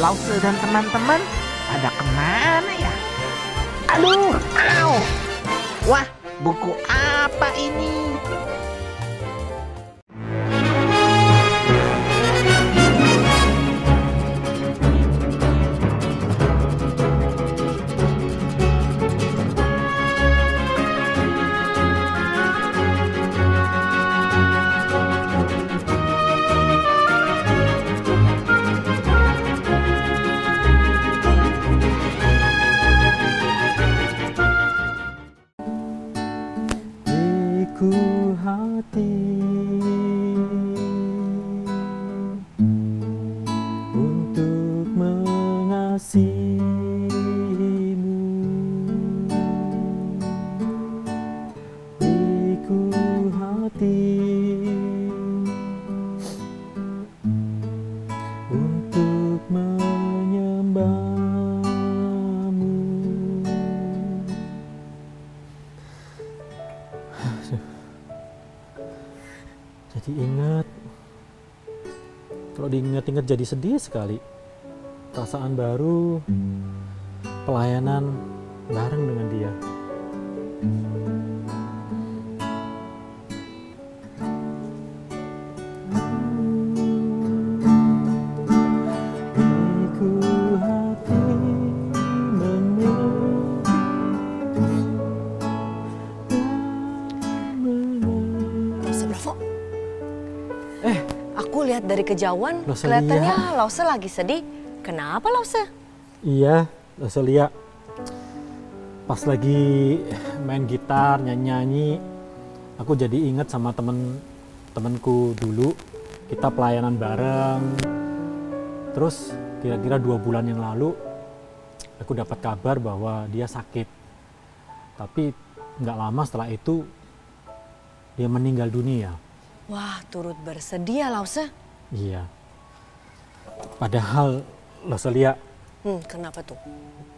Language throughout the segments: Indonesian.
Lause dan teman-teman pada ke mana ya? Aduh, au. Wah, buku apa ini? Hati untuk Jadi ingat, kalau diingat-ingat jadi sedih sekali. Perasaan baru, pelayanan bareng dengan dia. Kejauhan Lause kelihatannya Lia. Lause lagi sedih. Kenapa Lause? Iya, Rosalia. Pas lagi main gitar, nyanyi-nyanyi, aku jadi ingat sama temen temenku dulu. Kita pelayanan bareng. Terus kira-kira dua bulan yang lalu, aku dapat kabar bahwa dia sakit. Tapi nggak lama setelah itu, dia meninggal dunia. Wah, turut bersedia Lause. Iya. Padahal Rosalia, Hmm, kenapa tuh?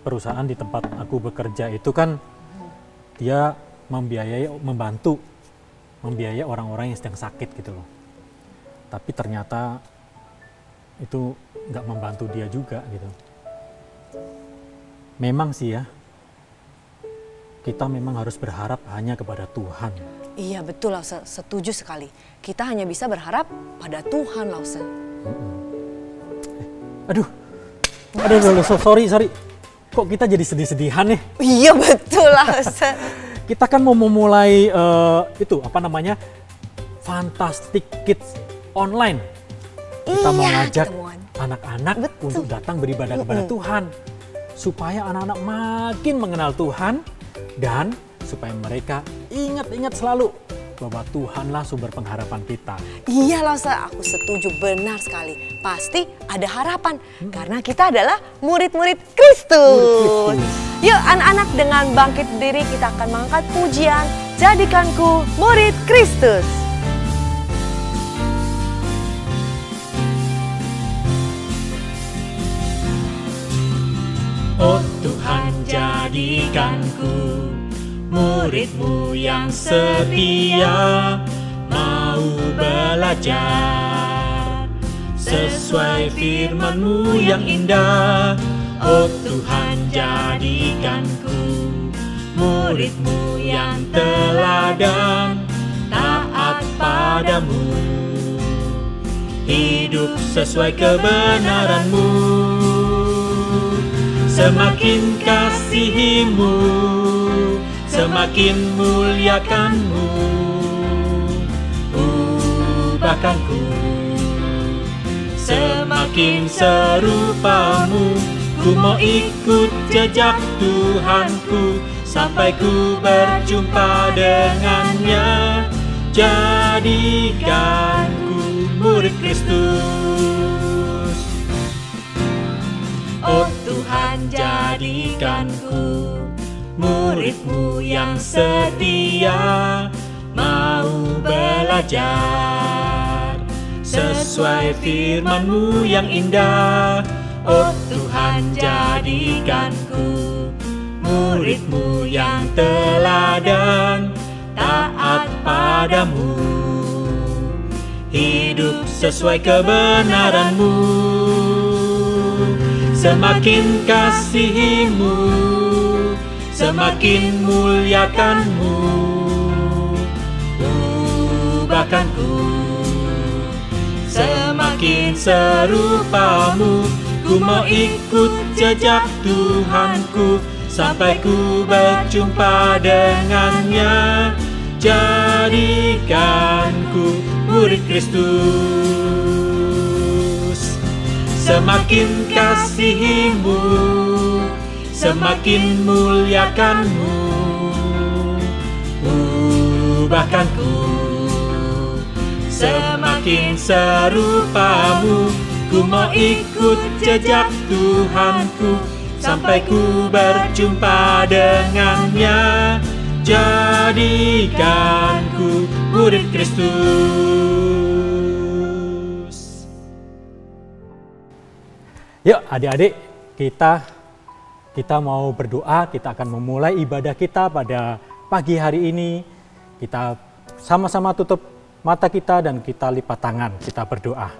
perusahaan di tempat aku bekerja itu kan dia membiayai membantu membiayai orang-orang yang sedang sakit gitu loh tapi ternyata itu nggak membantu dia juga gitu memang sih ya kita memang harus berharap hanya kepada Tuhan Iya betul Lause, setuju sekali. Kita hanya bisa berharap pada Tuhan Lause. aduh aduh, aduh, aduh, so- sorry sorry kok kita jadi sedih-sedihan nih Iya betul Lause. kita kan mau memulai eh, itu apa namanya Fantastic Kids online. Kita mau Iya, ngajak ketemuan. anak-anak untuk datang beribadah kepada Tuhan supaya anak-anak makin mengenal Tuhan dan supaya mereka ingat-ingat selalu bahwa Tuhanlah sumber pengharapan kita. Iya Lause, aku setuju benar sekali. Pasti ada harapan karena kita adalah murid-murid Kristus. Kristus. Yuk anak-anak dengan bangkit diri kita akan mengangkat pujian Jadikanku murid Kristus. Oh Tuhan jadikanku muridmu yang setia Mau belajar sesuai firmanmu yang indah. Oh Tuhan jadikanku muridmu yang teladan Taat padamu. Hidup sesuai kebenaranmu. Semakin kasihimu, semakin muliakanmu. Ubahkanku, semakin serupamu. Ku mau ikut jejak Tuhanku, sampai ku berjumpa dengannya. Jadikanku murid Kristus. Oh Tuhan jadikanku muridmu yang setia Mau belajar sesuai firmanmu yang indah. Oh Tuhan jadikanku muridmu yang teladan Taat padamu. Hidup sesuai kebenaranmu. Semakin kasihimu Semakin muliakanmu Ubahkanku. Semakin serupamu. Ku mau ikut jejak Tuhanku. Sampai ku berjumpa dengannya. Jadikanku murid Kristus. Semakin kasihimu Semakin muliakanmu Ubahkanku. Semakin serupamu Ku mau ikut jejak Tuhanku. Sampai ku berjumpa dengannya Jadikanku murid Kristus. Yuk adik-adik kita kita mau berdoa, kita akan memulai ibadah kita pada pagi hari ini. Kita sama-sama tutup mata kita dan kita lipat tangan, kita berdoa.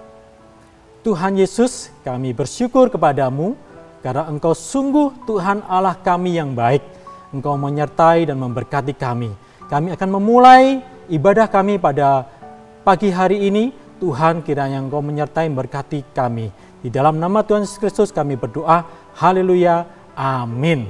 Tuhan Yesus, kami bersyukur kepadamu karena Engkau sungguh Tuhan Allah kami yang baik. Engkau menyertai dan memberkati kami. Kami akan memulai ibadah kami pada pagi hari ini. Tuhan kiranya Engkau menyertai memberkati kami. Di dalam nama Tuhan Yesus Kristus kami berdoa. Haleluya. Amin.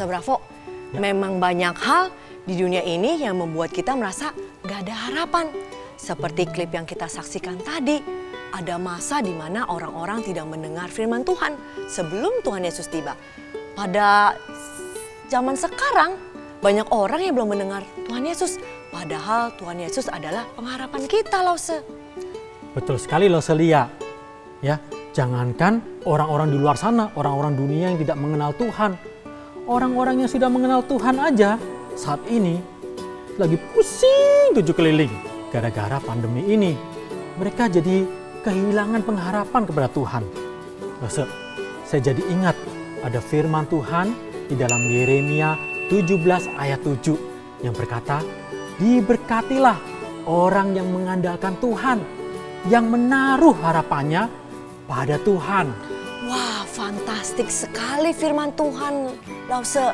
Lasa Bravo, memang banyak hal di dunia ini yang membuat kita merasa gak ada harapan. Seperti klip yang kita saksikan tadi, ada masa di mana orang-orang tidak mendengar firman Tuhan sebelum Tuhan Yesus tiba. Pada zaman sekarang, banyak orang yang belum mendengar Tuhan Yesus. Padahal Tuhan Yesus adalah pengharapan kita, Lause. Betul sekali loh Selia. Ya, jangankan orang-orang di luar sana, orang-orang dunia yang tidak mengenal Tuhan. Orang-orang yang sudah mengenal Tuhan aja saat ini lagi pusing tujuh keliling gara-gara pandemi ini. Mereka jadi kehilangan pengharapan kepada Tuhan. Lose, saya jadi ingat ada firman Tuhan di dalam Yeremia 17 ayat 7 yang berkata, Diberkatilah orang yang mengandalkan Tuhan, yang menaruh harapannya pada Tuhan. Fantastik sekali firman Tuhan, Lause.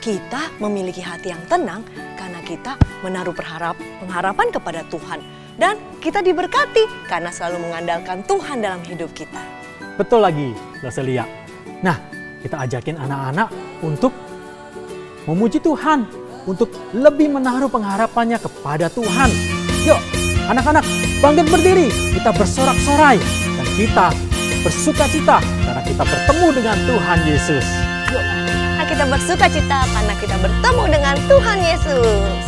Kita memiliki hati yang tenang karena kita menaruh berharap, pengharapan kepada Tuhan. Dan kita diberkati karena selalu mengandalkan Tuhan dalam hidup kita. Betul lagi, Loselia. Nah, kita ajakin anak-anak untuk memuji Tuhan, untuk lebih menaruh pengharapannya kepada Tuhan. Yuk, anak-anak, bangkit berdiri, kita bersorak-sorai, dan kita bersuka cita kita bertemu dengan Tuhan Yesus. Yuk, kita bersuka cita karena kita bertemu dengan Tuhan Yesus.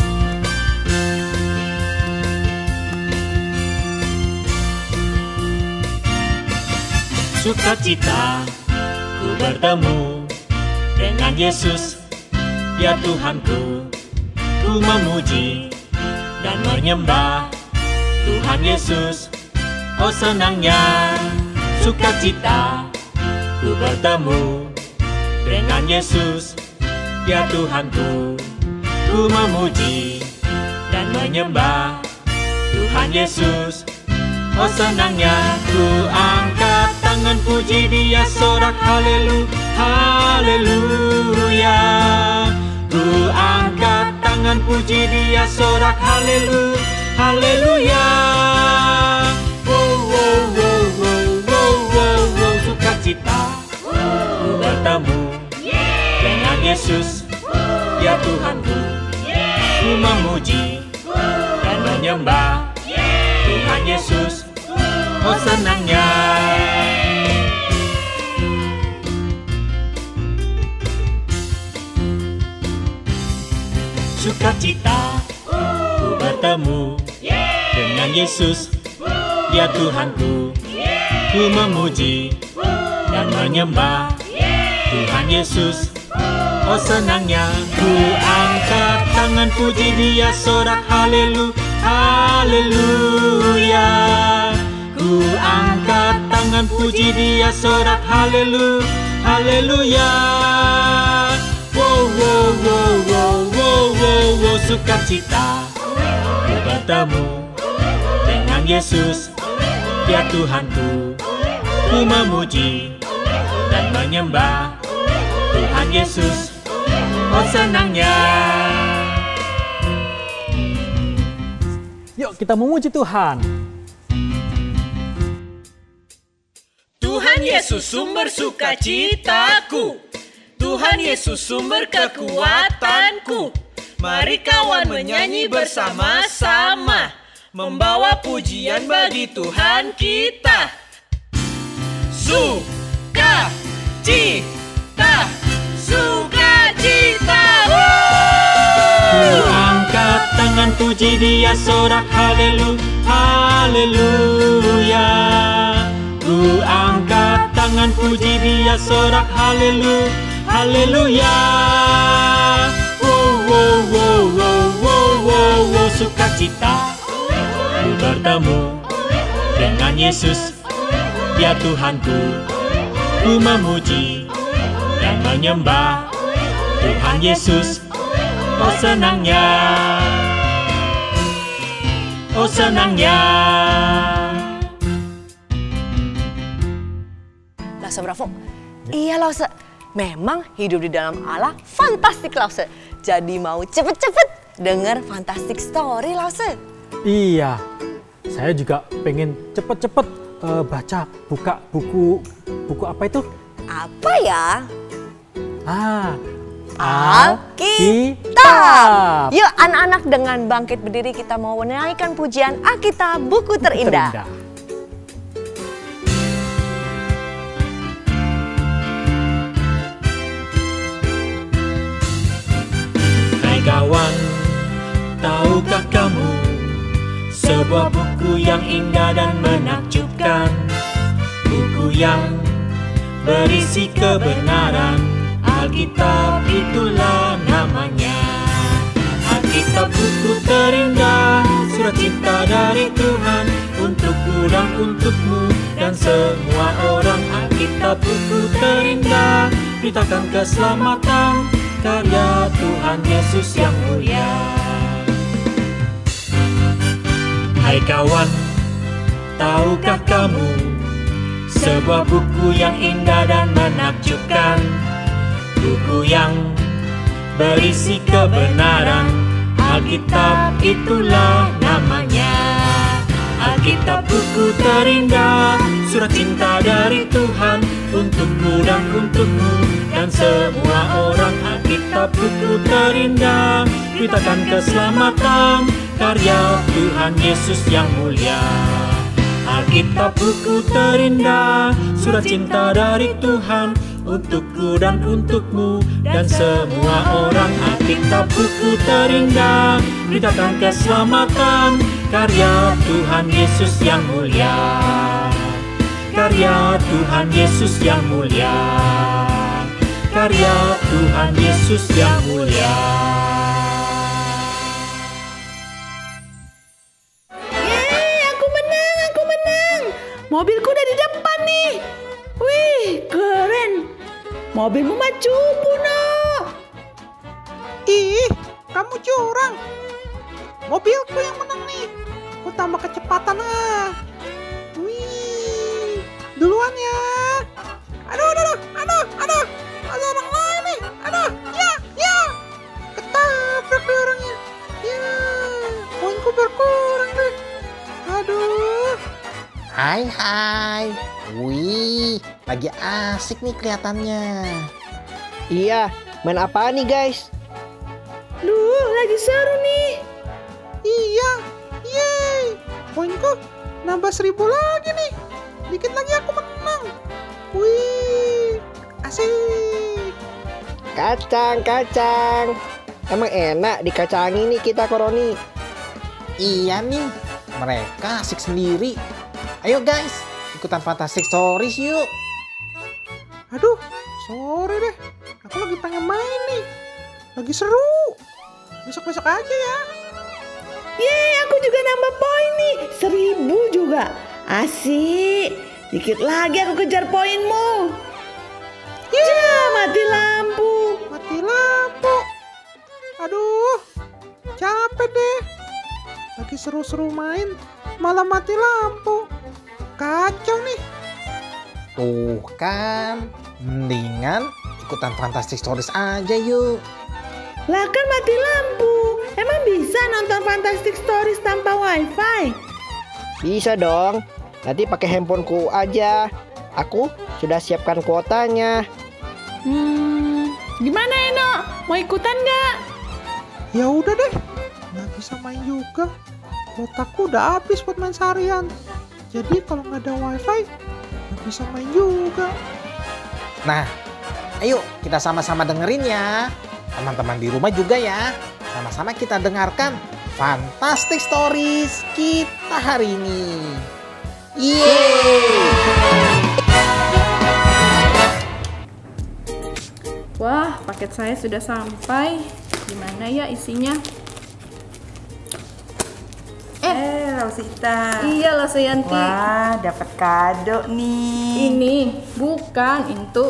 Sukacita ku bertemu dengan Yesus Ya Tuhanku Ku memuji dan menyembah Tuhan Yesus Oh senangnya sukacita Ku bertemu dengan Yesus Ya Tuhanku. Ku memuji dan menyembah Tuhan Yesus. Oh senangnya ku angkat tangan puji dia sorak halelu haleluya Ku angkat tangan puji dia sorak halelu haleluya Bertemu dengan Yesus Ya Tuhanku Ku memuji dan menyembah Tuhan Yesus oh senangnya. Sukacita, ku bertemu dengan Yesus, ya Tuhanku. Ku memuji dan menyembah Tuhan Yesus. Oh senangnya ku angkat tangan puji dia sorak halelu haleluya. Ku angkat tangan puji dia sorak halelu haleluya. Wow wow wow wow wow wow wow sukacita. Ku bertemu dengan Yesus Ya Tuhanku Ku memuji dan menyembah Tuhan Yesus Oh senangnya. Yuk kita memuji Tuhan. Tuhan Yesus sumber sukacitaku. Tuhan Yesus sumber kekuatanku. Mari kawan menyanyi bersama-sama. Membawa pujian bagi Tuhan kita. Sukacita tangan puji dia sorak halelu haleluya Ku angkat tangan puji dia sorak halelu haleluya Wow wow wow wow wow wow wow sukacita. Ku bertemu dengan Yesus Ya Tuhanku. Ku memuji dan menyembah Tuhan Yesus. Oh senangnya Oh senangnya Lause Bravo. Iya Lause, memang hidup di dalam Allah fantastik Lause. Jadi mau cepet-cepet denger fantastic story Lause. Iya, saya juga pengen cepet-cepet eh, baca buka buku buku apa itu? Apa ya? Ah, Alkitab. Yuk anak-anak dengan bangkit berdiri kita mau menaikkan pujian Alkitab buku terindah. Terindah. Kawan, tahukah kamu Sebuah buku yang indah dan menakjubkan Buku yang berisi kebenaran Alkitab itulah namanya. Alkitab buku terindah Surat cinta dari Tuhan Untukku dan untukmu. Dan semua orang Alkitab buku terindah Beritakan keselamatan Karya Tuhan Yesus yang mulia. Hai kawan, tahukah kamu Sebuah buku yang indah dan menakjubkan Buku yang berisi kebenaran. Alkitab itulah namanya. Alkitab buku terindah Surat cinta dari Tuhan Untukku dan untukmu Dan semua orang Alkitab buku terindah Beritakan keselamatan Karya Tuhan Yesus yang mulia. Alkitab buku terindah Surat cinta dari Tuhan Untukku dan untukmu. Dan semua orang Alkitab buku terindah. Beritakan keselamatan Karya Tuhan Yesus yang mulia. Karya Tuhan Yesus yang mulia. Karya Tuhan Yesus yang mulia ¡Ven, mamá! Asik nih kelihatannya. Iya, main apa nih guys? Duh, lagi seru nih. Iya, yeay. Poinku nambah seribu lagi nih. Dikit lagi aku menang. Wih, asik. Kacang, kacang. Emang enak dikacangi nih kita Koroni. Iya nih, mereka asik sendiri. Ayo guys, ikutan Fantastic Stories yuk. Aduh, sorry deh. Aku lagi pengen main nih. Lagi seru. Besok-besok aja ya. Yeay, aku juga nambah poin nih. Seribu juga. Asik. Dikit lagi aku kejar poinmu. Ya, mati lampu. Mati lampu. Aduh, capek deh. Lagi seru-seru main, malah mati lampu. Kacau nih. Tuh kan, mendingan ikutan Fantastic Stories aja yuk. Lah kan mati lampu. Emang bisa nonton Fantastic Stories tanpa wifi? Bisa dong. Nanti pakai handphoneku aja. Aku sudah siapkan kuotanya. Hmm, gimana Eno? Mau ikutan nggak? Ya udah deh, nggak bisa main juga. Kotakku udah habis buat main seharian. Jadi kalau nggak ada wifi, bisa main juga. Nah, ayo kita sama-sama dengerin ya. Teman-teman di rumah juga ya. Sama-sama kita dengarkan Fantastic Stories kita hari ini. Yeay! Wah, paket saya sudah sampai. Gimana ya isinya? Rosita. Iya loh, Sayanti. Wah, dapat kado nih. Ini bukan itu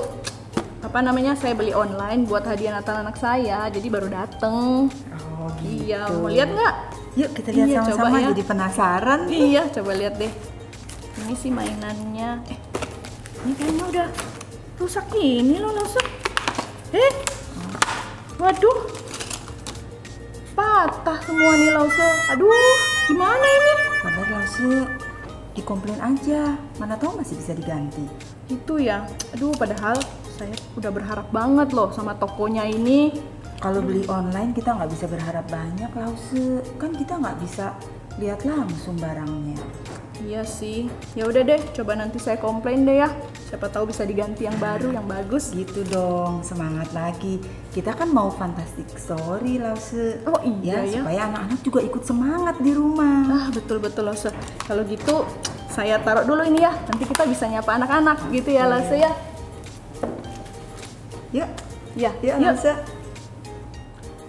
apa namanya saya beli online buat hadiah Natal anak saya. Jadi baru dateng. Oh, gitu. iya mau lihat nggak? Yuk kita lihat Iya, sama-sama. ya. jadi penasaran. Iya coba lihat deh. Ini sih mainannya. Eh ini kayaknya udah rusak ini loh langsung eh waduh. Patah semua nih Lause aduh gimana ini Sabar Lause, dikomplain aja. Mana tahu masih bisa diganti. itu ya aduh padahal saya udah berharap banget loh sama tokonya ini Kalau beli online kita nggak bisa berharap banyak Lause. Kan kita nggak bisa lihat langsung barangnya. Iya sih. Ya udah deh, coba nanti saya komplain deh ya. Siapa tahu bisa diganti yang baru, yang bagus. Gitu dong, semangat lagi. Kita kan mau fantastic story Lause. Oh iya ya. supaya anak-anak juga ikut semangat di rumah. Ah, betul-betul Lose. Kalau gitu saya taruh dulu ini ya. Nanti kita bisa nyapa anak-anak gitu ya Lose ya. Yuk, Ya, yuk yuk. Lause.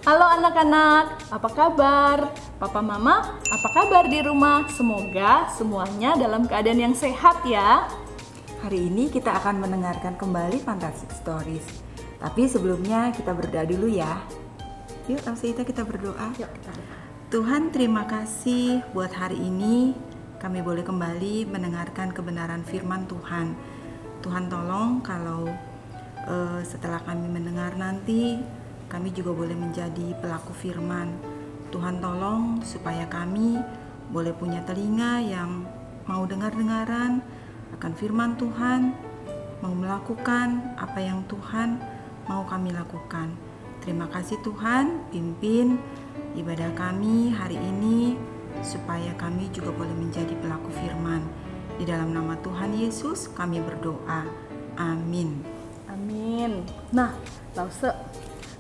Halo anak-anak, apa kabar? Papa Mama, apa kabar di rumah? Semoga semuanya dalam keadaan yang sehat ya. Hari ini kita akan mendengarkan kembali Fantastic Stories. Tapi sebelumnya kita berdoa dulu ya. Yuk, langsung kita kita berdoa. Yuk kita lihat. Tuhan terima kasih buat hari ini kami boleh kembali mendengarkan kebenaran firman Tuhan. Tuhan tolong kalau eh, setelah kami mendengar nanti kami juga boleh menjadi pelaku firman. Tuhan tolong supaya kami boleh punya telinga yang mau dengar-dengaran akan firman Tuhan, mau melakukan apa yang Tuhan mau kami lakukan. Terima kasih Tuhan, pimpin ibadah kami hari ini supaya kami juga boleh menjadi pelaku firman. Di dalam nama Tuhan Yesus kami berdoa. Amin. Amin. Nah, Lause,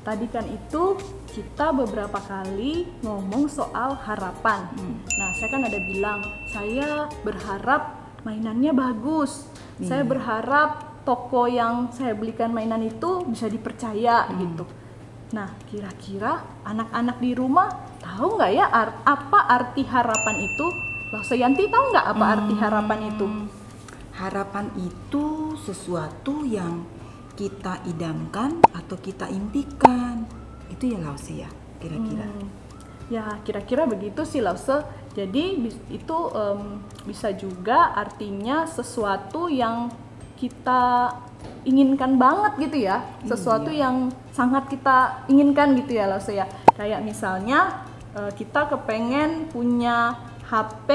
tadi kan itu kita beberapa kali ngomong soal harapan. Nah, saya kan ada bilang, saya berharap mainannya bagus. Saya berharap toko yang saya belikan mainan itu bisa dipercaya gitu. Nah, kira-kira anak-anak di rumah tahu nggak ya ar- apa arti harapan itu? Lause Yanti tahu nggak apa arti harapan itu? Harapan itu sesuatu yang kita idamkan atau kita impikan. Itu ya Lausi ya, kira-kira. Hmm. Ya kira-kira begitu sih Lause. Jadi itu em, bisa juga artinya sesuatu yang kita inginkan banget gitu ya, sesuatu yang sangat kita inginkan gitu ya Lause ya. Kayak misalnya eh, kita kepengen punya HP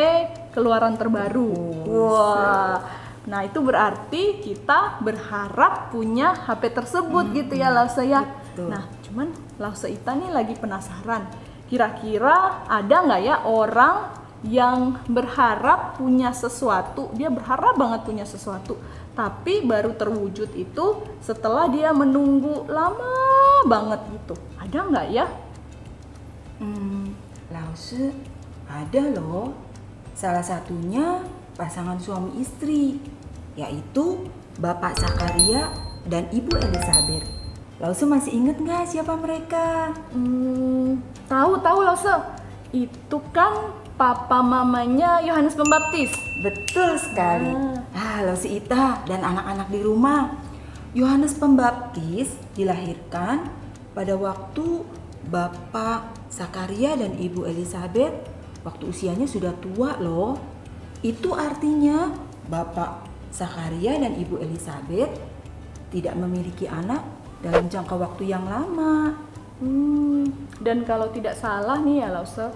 keluaran terbaru. Wah. Nah, itu berarti kita berharap punya HP tersebut gitu ya Lause ya. betul. Nah, cuman Lause Ita nih lagi penasaran. Kira-kira ada nggak ya orang yang berharap punya sesuatu, dia berharap banget punya sesuatu, tapi baru terwujud itu setelah dia menunggu lama banget gitu. Ada nggak ya? Hmm, Lause ada loh. Salah satunya pasangan suami istri, yaitu Bapak Sakaria dan Ibu Elizabeth. Lause masih inget nggak siapa mereka? Hmm, tahu tahu Lause. Itu kan papa mamanya Yohanes Pembaptis. Betul sekali. Ah, Lause Ita dan anak-anak di rumah. Yohanes Pembaptis dilahirkan pada waktu Bapak Sakaria dan Ibu Elizabeth waktu usianya sudah tua loh. Itu artinya Bapak Sakaria dan Ibu Elizabeth tidak memiliki anak dalam jangka waktu yang lama. Hmm, dan kalau tidak salah nih ya Lause,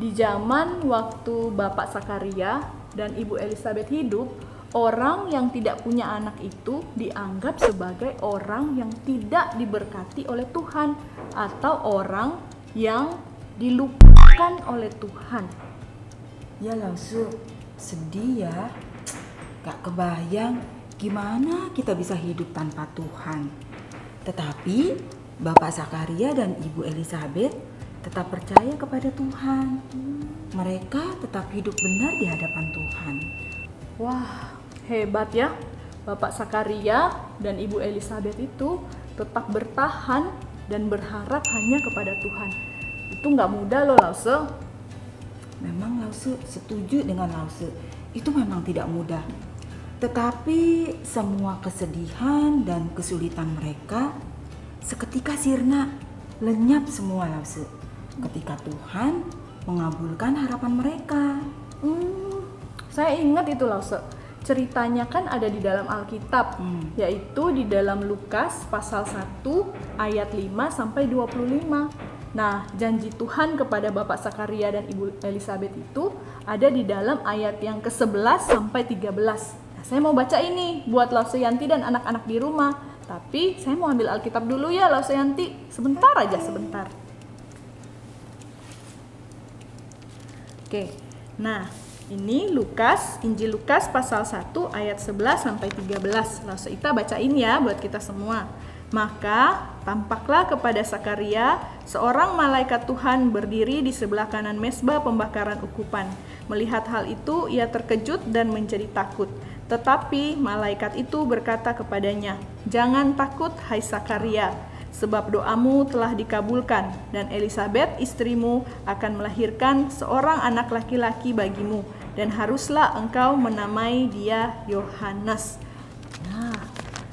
di zaman waktu Bapak Sakaria dan Ibu Elizabeth hidup, orang yang tidak punya anak itu dianggap sebagai orang yang tidak diberkati oleh Tuhan atau orang yang dilupakan oleh Tuhan. Ya Lause, sedih ya. Gak kebayang gimana kita bisa hidup tanpa Tuhan. Tetapi Bapak Sakaria dan Ibu Elizabeth tetap percaya kepada Tuhan. Mereka tetap hidup benar di hadapan Tuhan. Wah, hebat ya. Bapak Sakaria dan Ibu Elizabeth itu tetap bertahan dan berharap hanya kepada Tuhan. Itu nggak mudah loh, Lause. Memang Lause setuju dengan Lause. Itu memang tidak mudah. Tetapi semua kesedihan dan kesulitan mereka seketika sirna, lenyap semua Lause. Ketika Tuhan mengabulkan harapan mereka. Hmm, saya ingat itu Lause. Ceritanya kan ada di dalam Alkitab, Hmm. yaitu di dalam Lukas pasal 1 ayat 5 sampai 25. Nah, janji Tuhan kepada Bapak Sakaria dan Ibu Elizabeth itu ada di dalam ayat yang ke-11 sampai 13. Nah, saya mau baca ini buat Lause Yanti dan anak-anak di rumah. Tapi saya mau ambil Alkitab dulu ya Lause Yanti. Sebentar aja, sebentar. Oke. Nah, ini Lukas, Injil Lukas pasal 1 ayat 11 sampai 13. Langsung kita bacain ya buat kita semua. Maka tampaklah kepada Sakaria seorang malaikat Tuhan berdiri di sebelah kanan mesbah pembakaran ukupan. Melihat hal itu, ia terkejut dan menjadi takut. Tetapi malaikat itu berkata kepadanya, "Jangan takut, hai Sakaria, sebab doamu telah dikabulkan, dan Elizabeth istrimu akan melahirkan seorang anak laki-laki bagimu, dan haruslah engkau menamai dia Yohanes." Nah,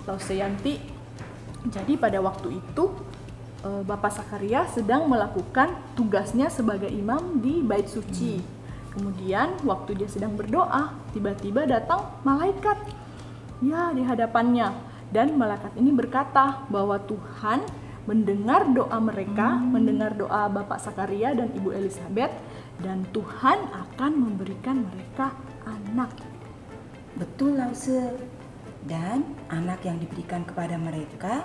Lauseyanti, jadi pada waktu itu eh, Bapak Sakaria sedang melakukan tugasnya sebagai imam di bait suci. Kemudian waktu dia sedang berdoa, tiba-tiba datang malaikat. Ya, di hadapannya. Dan malaikat ini berkata bahwa Tuhan mendengar doa mereka, mendengar doa Bapak Sakaria dan Ibu Elizabeth dan Tuhan akan memberikan mereka anak. Betul Lause. Dan anak yang diberikan kepada mereka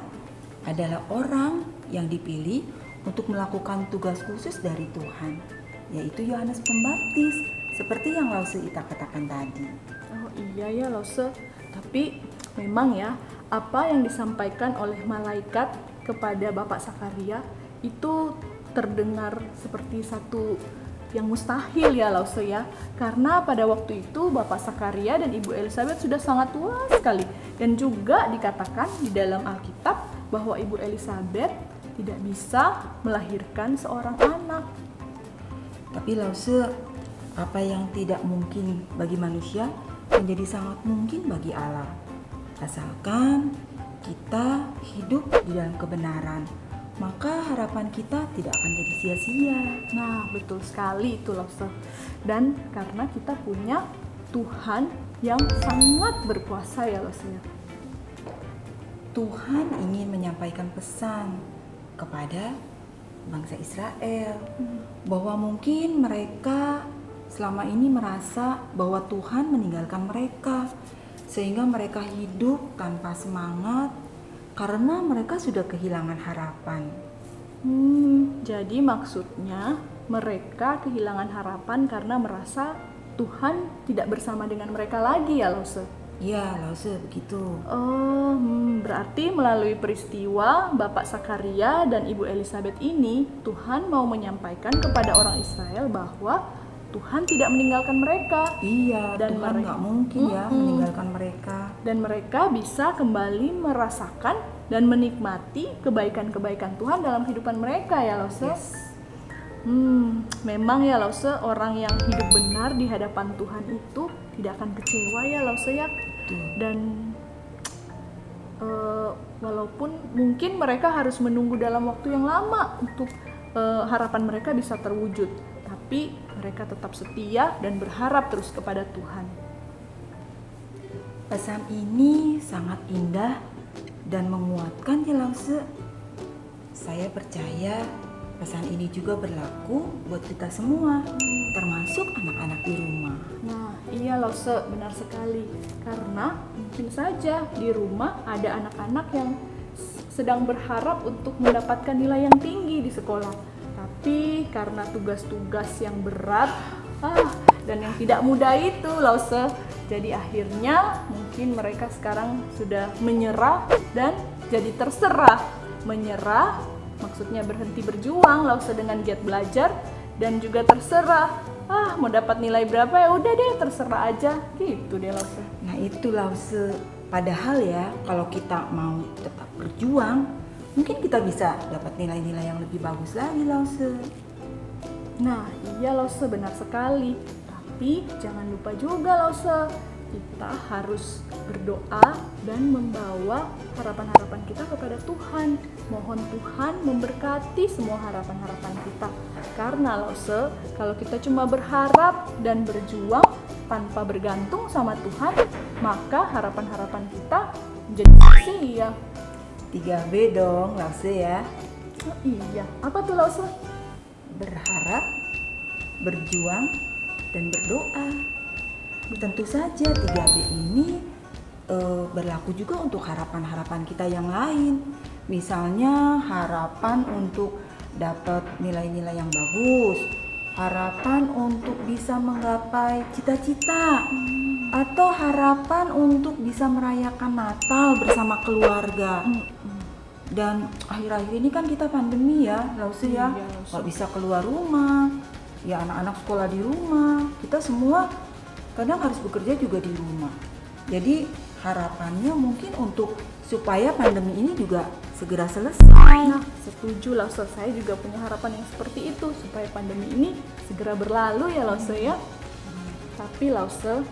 adalah orang yang dipilih untuk melakukan tugas khusus dari Tuhan, yaitu Yohanes Pembaptis, seperti yang Lause Ita katakan tadi. Oh iya ya Lose, tapi memang ya apa yang disampaikan oleh malaikat kepada Bapak Sakaria itu terdengar seperti satu yang mustahil ya Lause ya. Karena pada waktu itu Bapak Sakaria dan Ibu Elizabeth sudah sangat tua sekali. Dan juga dikatakan di dalam Alkitab bahwa Ibu Elizabeth tidak bisa melahirkan seorang anak. Tapi Lause, apa yang tidak mungkin bagi manusia menjadi sangat mungkin bagi Allah. Asalkan kita hidup di dalam kebenaran, maka harapan kita tidak akan jadi sia-sia. Nah, betul sekali itu Lobster. Dan karena kita punya Tuhan yang sangat berkuasa ya Lobster. Tuhan ingin menyampaikan pesan kepada bangsa Israel bahwa mungkin mereka selama ini merasa bahwa Tuhan meninggalkan mereka sehingga mereka hidup tanpa semangat karena mereka sudah kehilangan harapan. Hmm, jadi maksudnya mereka kehilangan harapan karena merasa Tuhan tidak bersama dengan mereka lagi ya Lause. Iya, Lause begitu. Oh, hmm, berarti melalui peristiwa Bapak Sakaria dan Ibu Elizabeth ini, Tuhan mau menyampaikan kepada orang Israel bahwa Tuhan tidak meninggalkan mereka. Iya, Dan Tuhan mereka- nggak mungkin ya Mm-mm. meninggalkan mereka. Dan mereka bisa kembali merasakan dan menikmati kebaikan-kebaikan Tuhan dalam kehidupan mereka ya Lause. Hmm, memang ya Lause, orang yang hidup benar di hadapan Tuhan itu tidak akan kecewa ya Lause ya. Dan eh, walaupun mungkin mereka harus menunggu dalam waktu yang lama untuk eh, harapan mereka bisa terwujud, tapi mereka tetap setia dan berharap terus kepada Tuhan. Pesan ini sangat indah dan menguatkan ya Lause. Saya percaya pesan ini juga berlaku buat kita semua, termasuk anak-anak di rumah. Nah, iya Lause, benar sekali. Karena mungkin saja di rumah ada anak-anak yang sedang berharap untuk mendapatkan nilai yang tinggi di sekolah. Tapi karena tugas-tugas yang berat. Ah, dan yang tidak mudah itu Lause, jadi akhirnya mungkin mereka sekarang sudah menyerah dan jadi terserah. Menyerah maksudnya berhenti berjuang Lause dengan giat belajar dan juga terserah. Ah mau dapat nilai berapa ya udah deh terserah aja. Gitu deh Lause Nah itu Lause, padahal ya kalau kita mau tetap berjuang, mungkin kita bisa dapat nilai-nilai yang lebih bagus lagi Lause. nah iya Lause benar sekali. Tapi jangan lupa juga Lause kita harus berdoa dan membawa harapan-harapan kita kepada Tuhan. Mohon Tuhan memberkati semua harapan-harapan kita. Karena Lause kalau kita cuma berharap dan berjuang tanpa bergantung sama Tuhan maka harapan-harapan kita menjadi sia-sia 3B dong Lause ya. Oh, iya apa tuh Lause Berharap, berjuang, dan berdoa. Tentu saja 3B ini eh, berlaku juga untuk harapan-harapan kita yang lain. Misalnya harapan untuk dapat nilai-nilai yang bagus, harapan untuk bisa menggapai cita-cita, atau harapan untuk bisa merayakan Natal bersama keluarga. Dan akhir-akhir ini kan kita pandemi ya, Lause ya, Iya, nggak bisa keluar rumah, ya anak-anak sekolah di rumah, kita semua kadang harus bekerja juga di rumah. Jadi harapannya mungkin untuk supaya pandemi ini juga segera selesai. Nah, setuju Lause. Saya juga punya harapan yang seperti itu supaya pandemi ini segera berlalu ya Lause ya. Tapi Lause,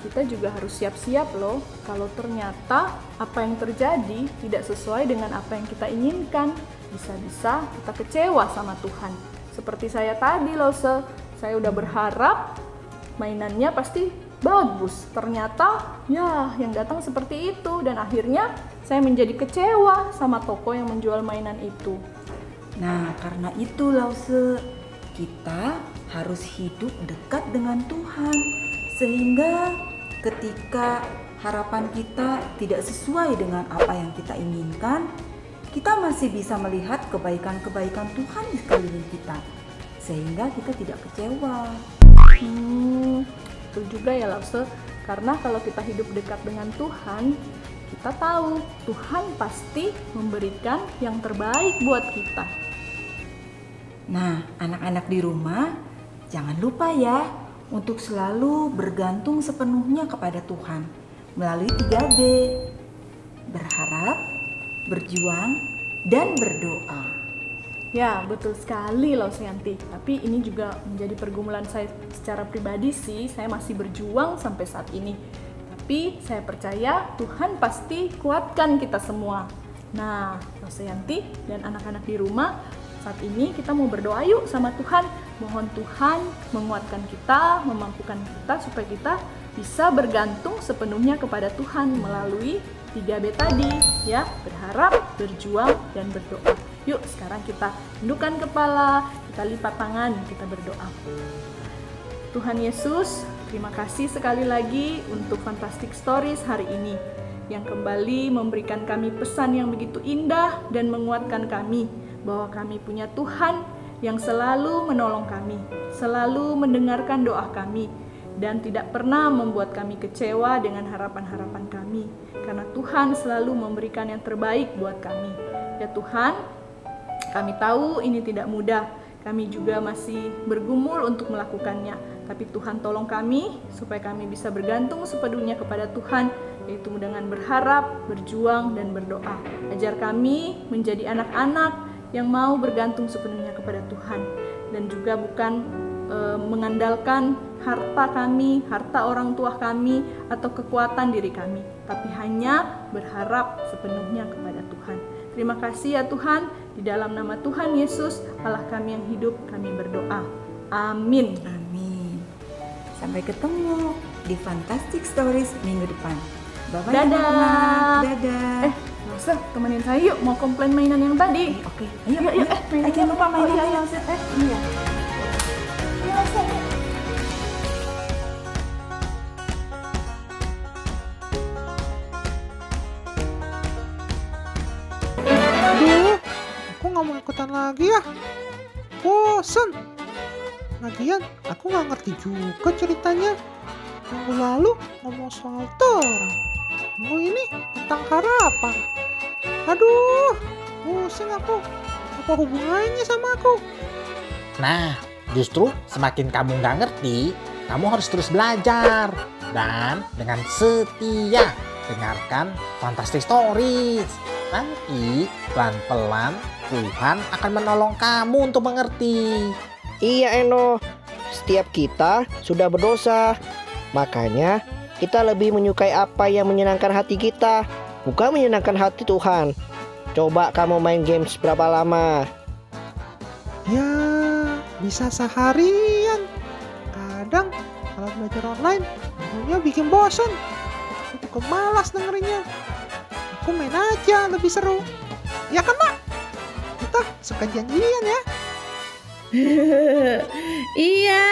kita juga harus siap-siap loh kalau ternyata apa yang terjadi tidak sesuai dengan apa yang kita inginkan. Bisa-bisa kita kecewa sama Tuhan. Seperti saya tadi Lause, saya udah berharap mainannya pasti bagus. Ternyata ya yang datang seperti itu dan akhirnya saya menjadi kecewa sama toko yang menjual mainan itu. Nah, karena itu Lause, kita harus hidup dekat dengan Tuhan sehingga ketika harapan kita tidak sesuai dengan apa yang kita inginkan, kita masih bisa melihat kebaikan-kebaikan Tuhan di sekeliling kita sehingga kita tidak kecewa. Hmm, betul juga ya Lause. Karena kalau kita hidup dekat dengan Tuhan, kita tahu Tuhan pasti memberikan yang terbaik buat kita. Nah, anak-anak di rumah, jangan lupa ya untuk selalu bergantung sepenuhnya kepada Tuhan melalui 3B. Berharap, berjuang, dan berdoa. Ya, betul sekali loh Yanti. Tapi ini juga menjadi pergumulan saya secara pribadi sih. Saya masih berjuang sampai saat ini. Tapi saya percaya Tuhan pasti kuatkan kita semua. Nah, Rose Yanti dan anak-anak di rumah, saat ini kita mau berdoa yuk sama Tuhan. Mohon Tuhan menguatkan kita, memampukan kita supaya kita bisa bergantung sepenuhnya kepada Tuhan melalui 3B tadi ya, berharap, berjuang dan berdoa. Yuk sekarang kita tundukkan kepala, kita lipat tangan, kita berdoa. Tuhan Yesus, terima kasih sekali lagi untuk Fantastic Stories hari ini yang kembali memberikan kami pesan yang begitu indah dan menguatkan kami bahwa kami punya Tuhan yang selalu menolong kami, selalu mendengarkan doa kami, dan tidak pernah membuat kami kecewa dengan harapan-harapan kami, karena Tuhan selalu memberikan yang terbaik buat kami. Ya Tuhan, kami tahu ini tidak mudah, kami juga masih bergumul untuk melakukannya, tapi Tuhan tolong kami supaya kami bisa bergantung sepenuhnya kepada Tuhan, yaitu dengan berharap, berjuang, dan berdoa. Ajar kami menjadi anak-anak yang mau bergantung sepenuhnya kepada Tuhan dan juga bukan e, mengandalkan harta kami, harta orang tua kami atau kekuatan diri kami, tapi hanya berharap sepenuhnya kepada Tuhan. Terima kasih ya Tuhan, di dalam nama Tuhan Yesus, Allah kami yang hidup, kami berdoa. Amin. Amin. Sampai ketemu di Fantastic Stories minggu depan. Bye-bye Dadah. teman-teman. Dadah. Eh, Lause, temenin saya yuk mau komplain mainan yang tadi. Oke, ayo, Yuk, yuk, eh, main eh, jangan lupa main Oh, iya, ini. iya, eh, iya. Iya, Lause, yuk. Aduh, aku nggak mau ikutan lagi ya. Bosen. Lagian, aku nggak ngerti juga ceritanya. Minggu lalu ngomong soal Torah. Minggu ini tentang harapan. Aduh, pusing aku. Apa hubungannya sama aku? Nah, justru semakin kamu nggak ngerti, kamu harus terus belajar. Dan dengan setia dengarkan Fantastic Stories. Nanti pelan-pelan Tuhan akan menolong kamu untuk mengerti. Iya Eno, setiap kita sudah berdosa. Makanya kita lebih menyukai apa yang menyenangkan hati kita, bukan menyenangkan hati Tuhan. Coba kamu main games berapa lama? Ya, bisa seharian. Kadang kalau belajar online, videonya bikin bosan. Aku juga malas dengerinnya. Aku main aja, lebih seru. Ya kan, Mak? Kita suka janjian ya. iya,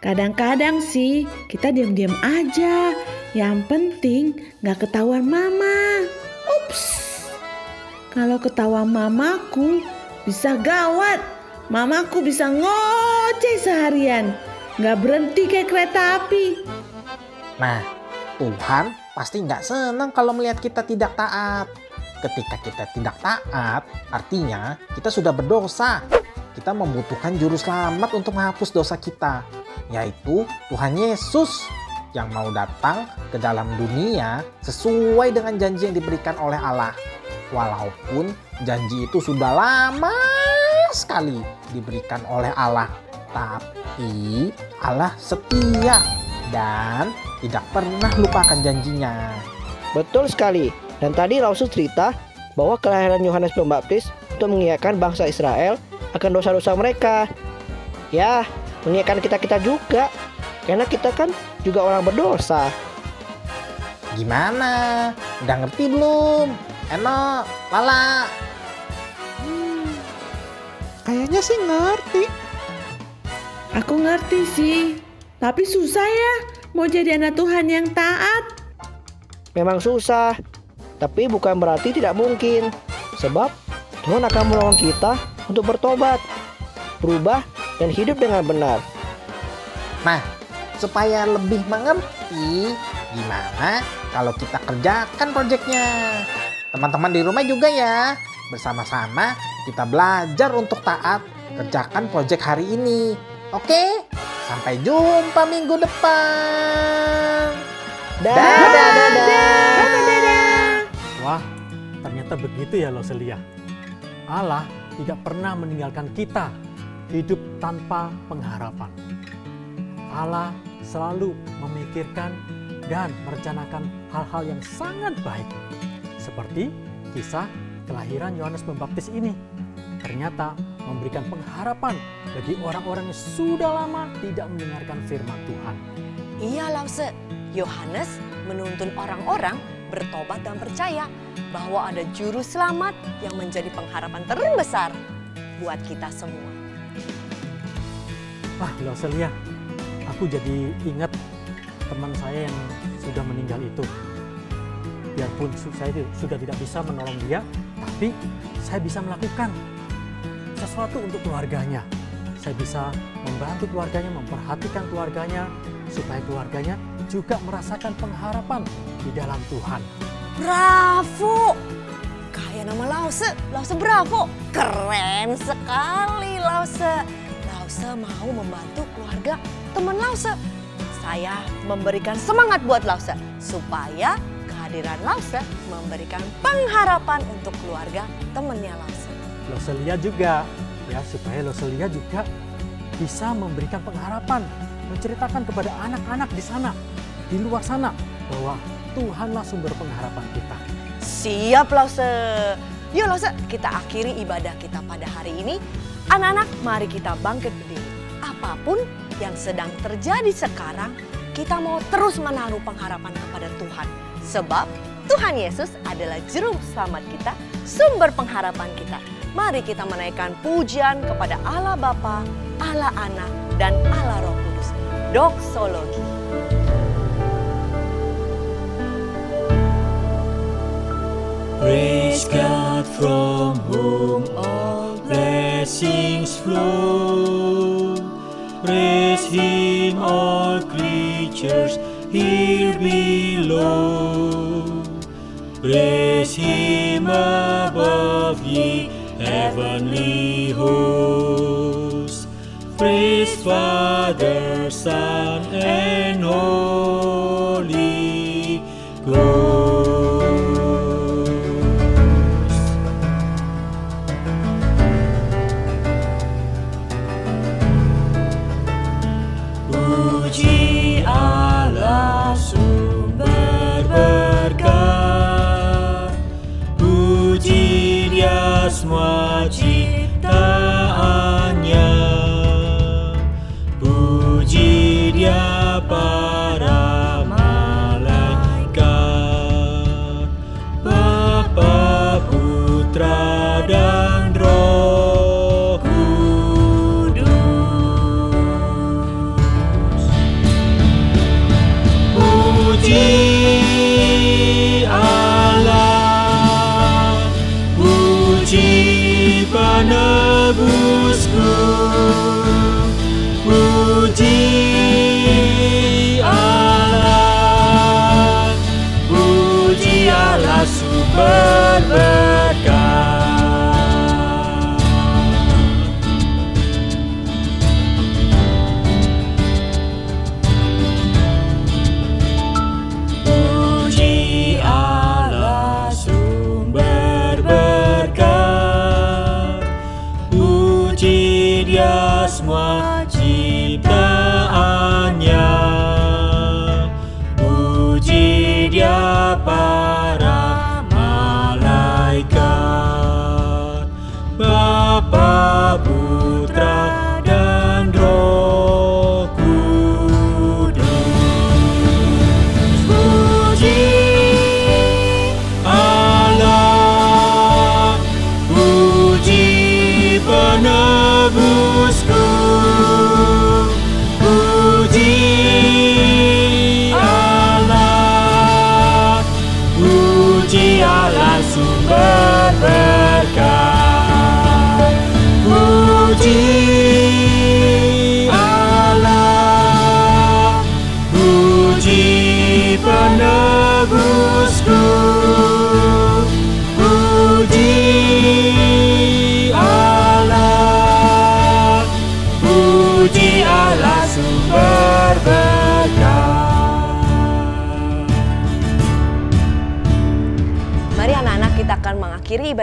kadang-kadang sih kita diam-diam aja. Yang penting nggak ketahuan mama. Ups. Kalau ketahuan mamaku bisa gawat. Mamaku bisa ngoceh seharian. Nggak berhenti kayak kereta api. Nah, Tuhan pasti nggak senang kalau melihat kita tidak taat. Ketika kita tidak taat, artinya kita sudah berdosa. Kita membutuhkan juru selamat untuk menghapus dosa kita, yaitu Tuhan Yesus yang mau datang ke dalam dunia sesuai dengan janji yang diberikan oleh Allah. Walaupun janji itu sudah lama sekali diberikan oleh Allah, tapi Allah setia dan tidak pernah lupakan janjinya. Betul sekali. Dan tadi Rasul cerita bahwa kelahiran Yohanes Pembaptis untuk mengingatkan bangsa Israel akan dosa-dosa mereka. Ya, mengingatkan kita-kita juga. Karena kita kan juga orang berdosa. Gimana? Udah ngerti belum? Eno, Lala. Hmm, kayaknya sih ngerti. Aku ngerti sih. Tapi susah ya mau jadi anak Tuhan yang taat. Memang susah, tapi bukan berarti tidak mungkin. Sebab Tuhan akan menolong kita untuk bertobat, berubah, dan hidup dengan benar. Nah, supaya lebih mengerti gimana kalau kita kerjakan proyeknya. Teman-teman di rumah juga ya. Bersama-sama kita belajar untuk taat kerjakan proyek hari ini. Oke? Sampai jumpa minggu depan. Dadah, dadah. Wah, ternyata begitu ya loh Selia. Allah tidak pernah meninggalkan kita hidup tanpa pengharapan. Allah selalu memikirkan dan merencanakan hal-hal yang sangat baik. Seperti kisah kelahiran Yohanes Pembaptis ini. Ternyata memberikan pengharapan bagi orang-orang yang sudah lama tidak mendengarkan firman Tuhan. Iya Lause, Yohanes menuntun orang-orang bertobat dan percaya bahwa ada juru selamat yang menjadi pengharapan terbesar buat kita semua. Wah, loh Selia, aku jadi ingat teman saya yang sudah meninggal itu. Biarpun saya sudah tidak bisa menolong dia, tapi saya bisa melakukan sesuatu untuk keluarganya. saya bisa membantu keluarganya, memperhatikan keluarganya, supaya keluarganya juga merasakan pengharapan di dalam Tuhan. Bravo! Kayak nama Lause, Lause Bravo. Keren sekali Lause. Lause mau membantu keluarga teman Lause. Saya memberikan semangat buat Lause supaya kehadiran Lause memberikan pengharapan untuk keluarga temannya Lause. Loselia juga ya supaya Loselia juga bisa memberikan pengharapan, menceritakan kepada anak-anak di sana, di luar sana bahwa Tuhanlah sumber pengharapan kita. Siap Lause. Yuk Lause, kita akhiri ibadah kita pada hari ini. Anak-anak, mari kita bangkit berdiri. Apa pun yang sedang terjadi sekarang, kita mau terus menaruh pengharapan kepada Tuhan. Sebab Tuhan Yesus adalah juru selamat kita, sumber pengharapan kita. Mari kita menaikkan pujian kepada Allah Bapa, Allah Anak, dan Allah Roh Kudus. Doksologi. Praise God from whom all blessings flow. Praise Him, all creatures here below. Praise Him above ye heavenly hosts. Praise Father, Son, and Holy Ghost.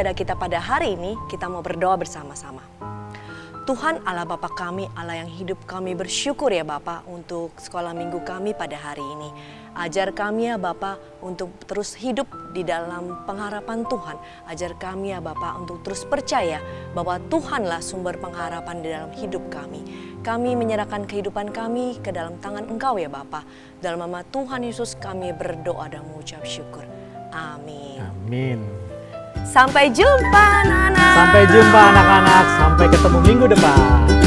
Ibadah kita pada hari ini. Kita mau berdoa bersama-sama. Tuhan Allah Bapa kami, Allah yang hidup kami bersyukur ya Bapa untuk sekolah minggu kami pada hari ini. Ajar kami ya Bapa untuk terus hidup di dalam pengharapan Tuhan. Ajar kami ya Bapa untuk terus percaya bahwa Tuhanlah sumber pengharapan di dalam hidup kami. Kami menyerahkan kehidupan kami ke dalam tangan Engkau ya Bapa. Dalam nama Tuhan Yesus kami berdoa dan mengucap syukur. Amin. Amin. Sampai jumpa anak-anak. Sampai jumpa anak-anak, sampai ketemu minggu depan.